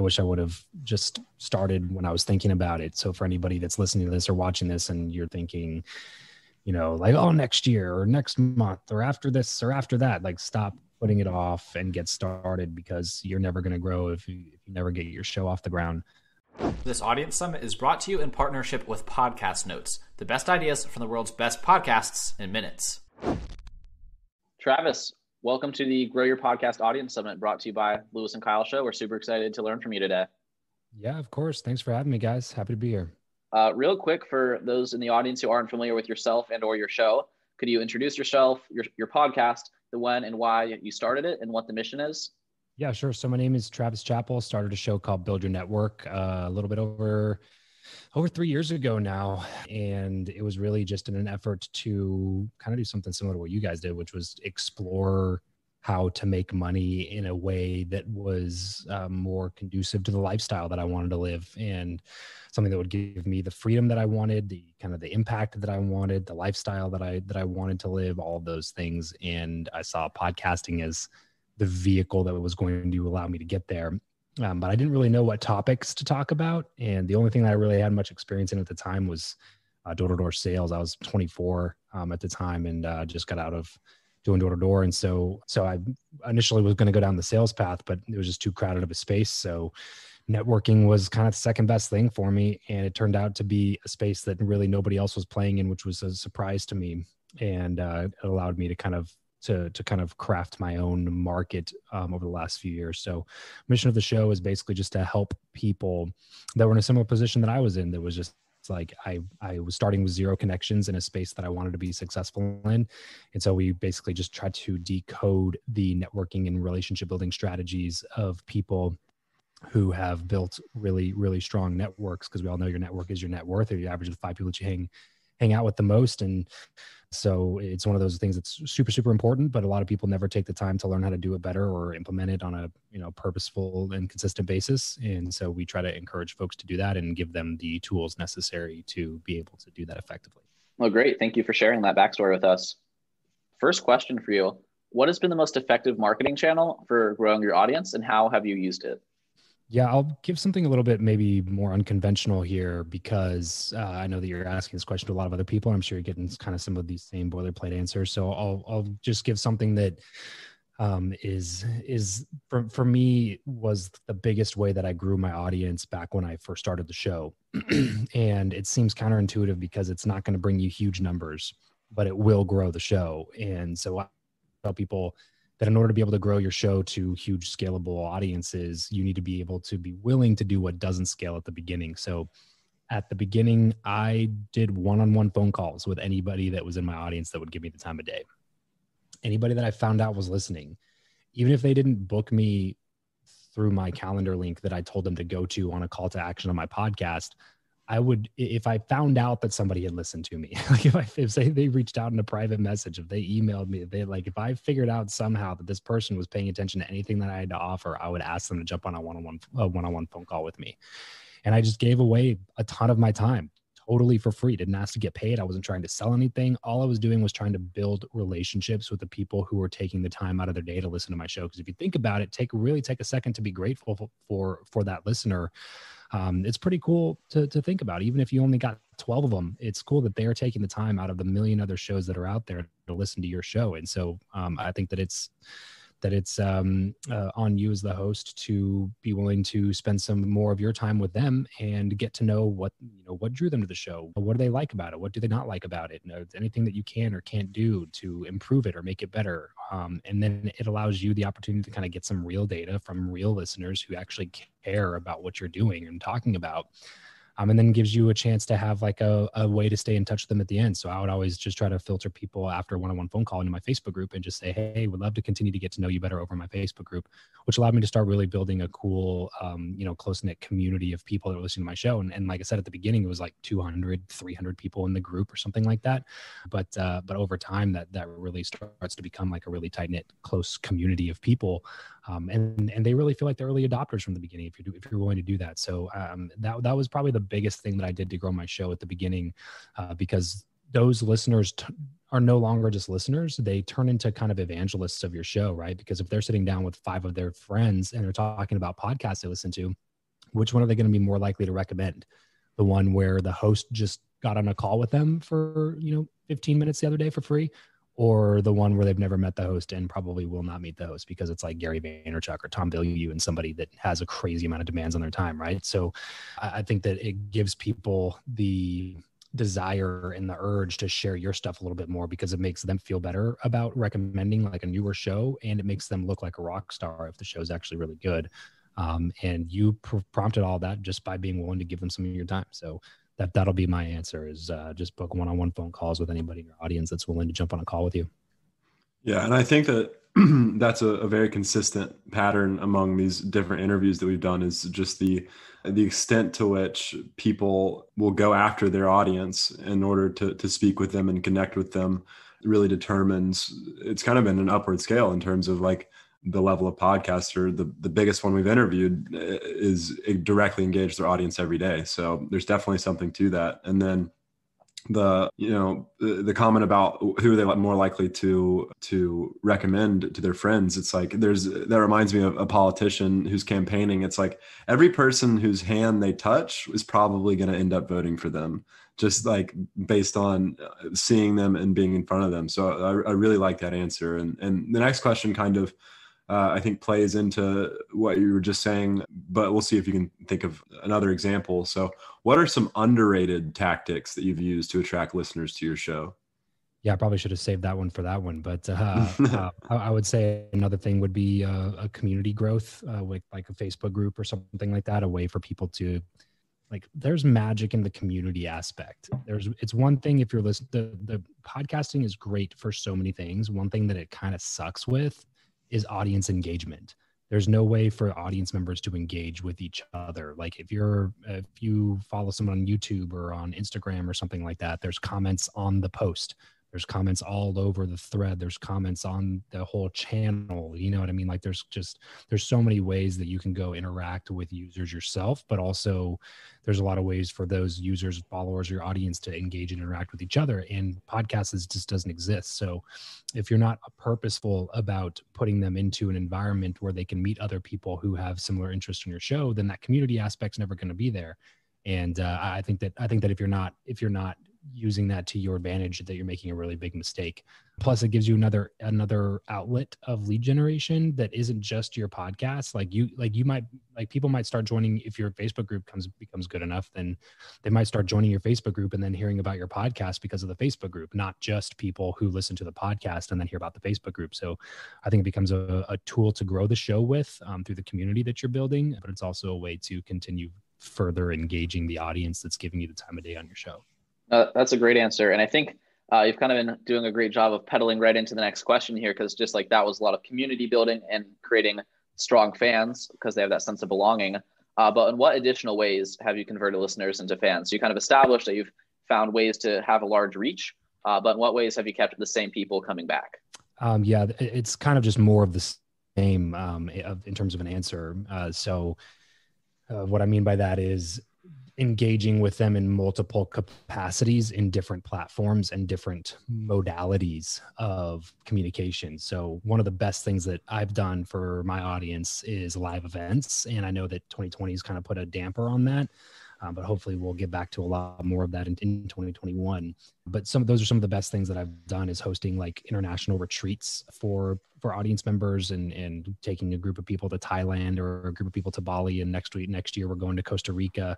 I wish I would have just started when I was thinking about it. So for anybody that's listening to this or watching this and you're thinking, you know, like, oh, next year or next month or after this or after that, like stop putting it off and get started because you're never going to grow if you, if you never get your show off the ground. This audience summit is brought to you in partnership with Podcast Notes, the best ideas from the world's best podcasts in minutes. Travis, welcome to the Grow Your Podcast Audience Summit brought to you by Lewis and Kyle Show. We're super excited to learn from you today. Yeah, of course. Thanks for having me, guys. Happy to be here. Uh, real quick for those in the audience who aren't familiar with yourself and or your show, could you introduce yourself, your, your podcast, the when and why you started it, and what the mission is? Yeah, sure. So my name is Travis Chappell. Started a show called Build Your Network uh, a little bit over over three years ago now, and it was really just in an effort to kind of do something similar to what you guys did, which was explore how to make money in a way that was um, more conducive to the lifestyle that I wanted to live and something that would give me the freedom that I wanted, the kind of the impact that I wanted, the lifestyle that I that I wanted to live, all those things. And I saw podcasting as the vehicle that was going to allow me to get there. Um, but I didn't really know what topics to talk about, and the only thing that I really had much experience in at the time was door to door sales. I was 24 um, at the time, and uh, just got out of doing door to door. And so, so I initially was going to go down the sales path, but it was just too crowded of a space. So networking was kind of the second best thing for me. And it turned out to be a space that really nobody else was playing in, which was a surprise to me. And uh, it allowed me to kind of to to kind of craft my own market um, over the last few years. So, mission of the show is basically just to help people that were in a similar position that I was in. That was just like I I was starting with zero connections in a space that I wanted to be successful in, and so we basically just tried to decode the networking and relationship building strategies of people who have built really really strong networks because we all know your network is your net worth or the average of the five people that you hang hang out with the most. And so it's one of those things that's super super important but a lot of people never take the time to learn how to do it better or implement it on a you know purposeful and consistent basis. And so we try to encourage folks to do that and give them the tools necessary to be able to do that effectively. Well great. Thank you for sharing that backstory with us. First question for you. What has been the most effective marketing channel for growing your audience and how have you used it yeah, I'll give something a little bit maybe more unconventional here because uh, I know that you're asking this question to a lot of other people. I'm sure you're getting kind of some of these same boilerplate answers. So I'll I'll just give something that um, is is for for me was the biggest way that I grew my audience back when I first started the show, and it seems counterintuitive because it's not going to bring you huge numbers, but it will grow the show. And so I tell people that in order to be able to grow your show to huge scalable audiences, you need to be able to be willing to do what doesn't scale at the beginning. So at the beginning, I did one on one phone calls with anybody that was in my audience that would give me the time of day. Anybody that I found out was listening, even if they didn't book me through my calendar link that I told them to go to on a call to action on my podcast, I would if I found out that somebody had listened to me, like if I if say they reached out in a private message, if they emailed me, if they like if I figured out somehow that this person was paying attention to anything that I had to offer, I would ask them to jump on a one-on-one a one-on-one phone call with me. And I just gave away a ton of my time totally for free. Didn't ask to get paid. I wasn't trying to sell anything. All I was doing was trying to build relationships with the people who were taking the time out of their day to listen to my show. Because if you think about it, take really take a second to be grateful for for, that listener um, it's pretty cool to, to think about. Even if you only got 12 of them, it's cool that they're taking the time out of the million other shows that are out there to listen to your show. And so um, I think that it's, that it's um, uh, on you as the host to be willing to spend some more of your time with them and get to know what you know what drew them to the show. What do they like about it? What do they not like about it? Know, anything that you can or can't do to improve it or make it better? Um, and then it allows you the opportunity to kind of get some real data from real listeners who actually care about what you're doing and talking about um, and then gives you a chance to have like a, a way to stay in touch with them at the end. So I would always just try to filter people after one-on-one phone call into my Facebook group and just say, hey, would love to continue to get to know you better over my Facebook group, which allowed me to start really building a cool, um, you know, close-knit community of people that are listening to my show. And, and like I said at the beginning, it was like 200, 300 people in the group or something like that. But uh, but over time, that that really starts to become like a really tight-knit, close community of people um, and and they really feel like they're early adopters from the beginning if you're if you're going to do that. So um, that that was probably the biggest thing that I did to grow my show at the beginning, uh, because those listeners t- are no longer just listeners; they turn into kind of evangelists of your show, right? Because if they're sitting down with five of their friends and they're talking about podcasts they listen to, which one are they going to be more likely to recommend? The one where the host just got on a call with them for, you know, 15 minutes the other day for free, or the one where they've never met the host and probably will not meet the host because it's like Gary Vaynerchuk or Tom Bilyeu and somebody that has a crazy amount of demands on their time, right? So I think that it gives people the desire and the urge to share your stuff a little bit more because it makes them feel better about recommending like a newer show and it makes them look like a rock star if the show's actually really good. Um, and you pr- prompted all that just by being willing to give them some of your time. So that that'll be my answer is uh, just book one-on-one phone calls with anybody in your audience that's willing to jump on a call with you. Yeah and i think that that's a, a, very consistent pattern among these different interviews that we've done is just the the extent to which people will go after their audience in order to to speak with them and connect with them really determines it's kind of been an upward scale in terms of like the level of podcaster, the, the biggest one we've interviewed uh, is directly engage their audience every day. So there's definitely something to that. And then the you know the, comment about who are they more likely to to recommend to their friends it's like there's that reminds me of a politician who's campaigning it's like every person whose hand they touch is probably going to end up voting for them just like based on uh, seeing them and being in front of them so i, I really like that answer and and the next question kind of uh, I think plays into what you were just saying, but we'll see if you can think of another example. So, what are some underrated tactics that you've used to attract listeners to your show? Yeah, I probably should have saved that one for that one. But uh, uh, I would say another thing would be uh, a community growth, uh, with like a Facebook group or something like that, a way for people to like. There's magic in the community aspect. There's it's one thing if you're listening. The the podcasting is great for so many things. One thing that it kind of sucks with is audience engagement. There's no way for audience members to engage with each other. Like if you're if you follow someone on youtube or on instagram or something like that there's comments on the post there's comments all over the thread there's comments on the whole channel you know what i mean? Like there's just there's so many ways that you can go interact with users yourself but also there's a lot of ways for those users followers your audience to engage and interact with each other and podcasts just doesn't exist. So if you're not purposeful about putting them into an environment where they can meet other people who have similar interests in your show then that community aspect's never going to be there. And uh, i think that i think that if you're not if you're not using that to your advantage that you're making a really big mistake. Plus it gives you another another outlet of lead generation that isn't just your podcast. Like you like you might like people might start joining if your facebook group comes becomes good enough then they might start joining your facebook group and then hearing about your podcast because of the facebook group not just people who listen to the podcast and then hear about the facebook group. So i think it becomes a, a tool to grow the show with um, through the community that you're building but it's also a way to continue further engaging the audience that's giving you the time of day on your show uh, that's a great answer. And I think uh, you've kind of been doing a great job of pedaling right into the next question here because just like that was a lot of community building and creating strong fans because they have that sense of belonging. Uh, but in what additional ways have you converted listeners into fans? So you kind of established that you've found ways to have a large reach, uh, but in what ways have you kept the same people coming back? Um, yeah, it's kind of just more of the same um, in terms of an answer. Uh, so uh, what I mean by that is engaging with them in multiple capacities in different platforms and different modalities of communication. So, one of the best things that I've done for my audience is live events. And I know that 2020 has kind of put a damper on that. Um, but hopefully we'll get back to a lot more of that in, in 2021 but some of those are some of the best things that i've done is hosting like international retreats for for audience members and and taking a group of people to thailand or a group of people to bali and next week next year we're going to costa rica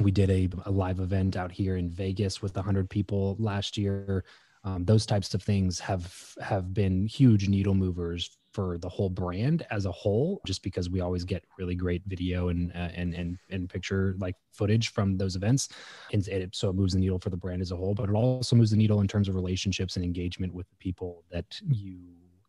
we did a, a live event out here in Vegas with 100 people last year. Um, those types of things have have been huge needle movers for the whole brand as a whole just because we always get really great video and uh, and and and picture like footage from those events and it, so it moves the needle for the brand as a whole but it also moves the needle in terms of relationships and engagement with the people that you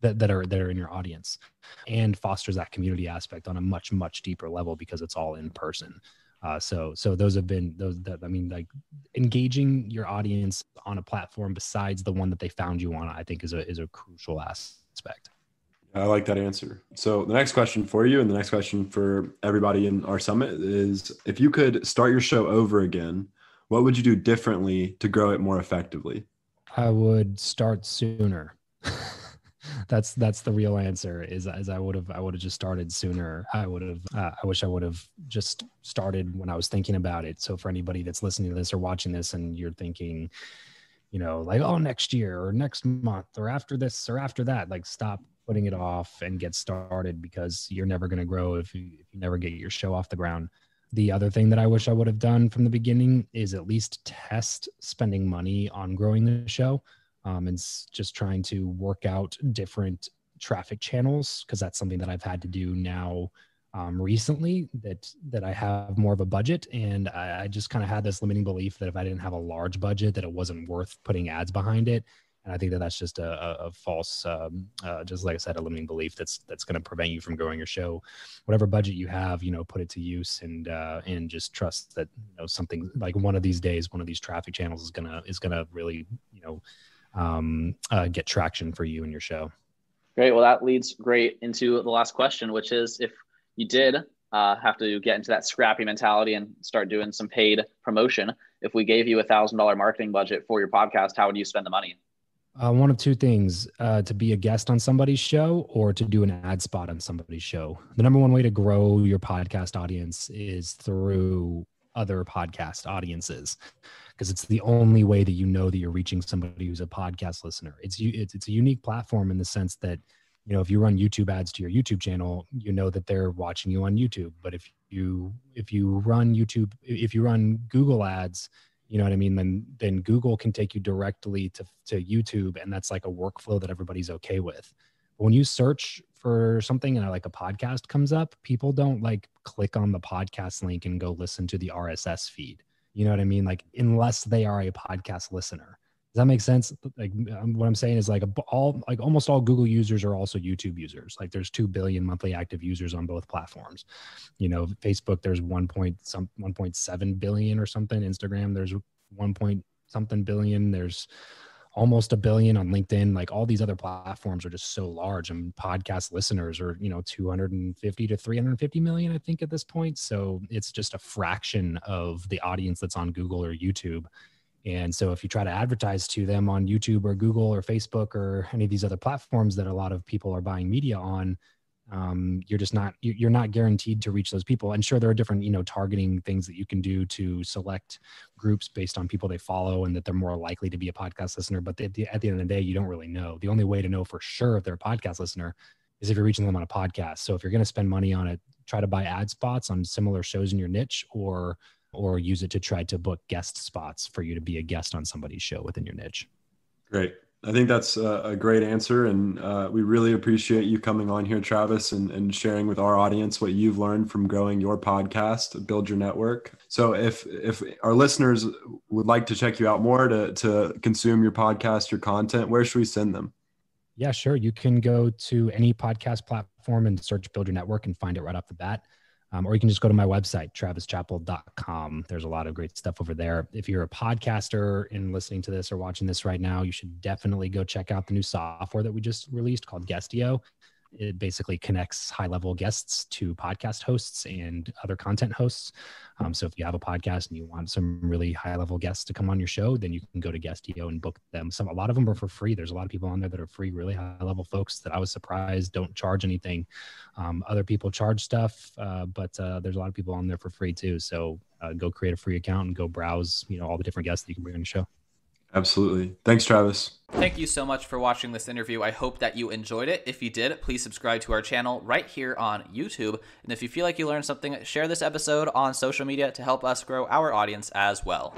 that, that are that are in your audience and fosters that community aspect on a much much deeper level because it's all in person uh, so so those have been those that I mean like engaging your audience on a platform besides the one that they found you on, I think is a is a crucial aspect. I like that answer. So the next question for you and the next question for everybody in our summit is if you could start your show over again, what would you do differently to grow it more effectively? I would start sooner. That's that's the real answer is as i would have i would have just started sooner. I would have uh, i wish i would have just started when i was thinking about it. So for anybody that's listening to this or watching this and you're thinking you know like oh next year or next month or after this or after that like stop putting it off and get started because you're never going to grow if you, if you never get your show off the ground. The other thing that I wish I would have done from the beginning is at least test spending money on growing the show um, and just trying to work out different traffic channels because that's something that I've had to do now um, recently that that I have more of a budget and I, I just kind of had this limiting belief that if I didn't have a large budget that it wasn't worth putting ads behind it and I think that that's just a, a, a false, um, uh, just like I said, a limiting belief that's that's going to prevent you from growing your show. Whatever budget you have, you know, put it to use and uh, and just trust that you know something like one of these days, one of these traffic channels is gonna is gonna really you know um, uh, get traction for you and your show. Great. Well, that leads great into the last question, which is if you did uh, have to get into that scrappy mentality and start doing some paid promotion, if we gave you a thousand dollar marketing budget for your podcast, how would you spend the money? Uh, one of two things uh, to be a guest on somebody's show or to do an ad spot on somebody's show. The number one way to grow your podcast audience is through other podcast audiences because it's the only way that you know that you're reaching somebody who's a podcast listener. It's, it's, it's a unique platform in the sense that you know if you run youtube ads to your youtube channel you know that they're watching you on youtube. But if you if you run youtube if you run google ads you know what i mean? Then then google can take you directly to, to youtube and that's like a workflow that everybody's okay with when you search for something and like a podcast comes up people don't like click on the podcast link and go listen to the rss feed you know what i mean like unless they are a podcast listener does that make sense? Like um, what I'm saying is like all like almost all Google users are also YouTube users. Like there's two billion monthly active users on both platforms. You know, Facebook there's one point some 1.7 billion or something. Instagram there's one point something billion. There's almost a billion on LinkedIn. Like all these other platforms are just so large, and podcast listeners are you know 250 to 350 million, I think, at this point. So it's just a fraction of the audience that's on Google or YouTube and so if you try to advertise to them on YouTube or Google or Facebook or any of these other platforms that a lot of people are buying media on, um, you're just not you're not guaranteed to reach those people. And sure, there are different you know targeting things that you can do to select groups based on people they follow and that they're more likely to be a podcast listener. But at the, at the end of the day, you don't really know. The only way to know for sure if they're a podcast listener is if you're reaching them on a podcast. So if you're going to spend money on it, try to buy ad spots on similar shows in your niche or or use it to try to book guest spots for you to be a guest on somebody's show within your niche. Great. I think that's a, great answer. And uh, we really appreciate you coming on here, Travis, and, and sharing with our audience what you've learned from growing your podcast, Build Your Network. So if, if our listeners would like to check you out more to, to consume your podcast, your content, where should we send them? Yeah, sure. You can go to any podcast platform and search Build Your Network and find it right off the bat. Um, or you can just go to my website, travischappell.com. There's a lot of great stuff over there. If you're a podcaster and listening to this or watching this right now, you should definitely go check out the new software that we just released called Guestio it basically connects high level guests to podcast hosts and other content hosts. Um, so if you have a podcast and you want some really high level guests to come on your show, then you can go to Guestio and book them. Some a lot of them are for free. There's a lot of people on there that are free, really high level folks that I was surprised don't charge anything. Um, other people charge stuff, uh, but uh, there's a lot of people on there for free too. So uh, go create a free account and go browse, you know, all the different guests that you can bring on your show. Absolutely. Thanks, Travis. Thank you so much for watching this interview. I hope that you enjoyed it. If you did, please subscribe to our channel right here on YouTube. And if you feel like you learned something, share this episode on social media to help us grow our audience as well.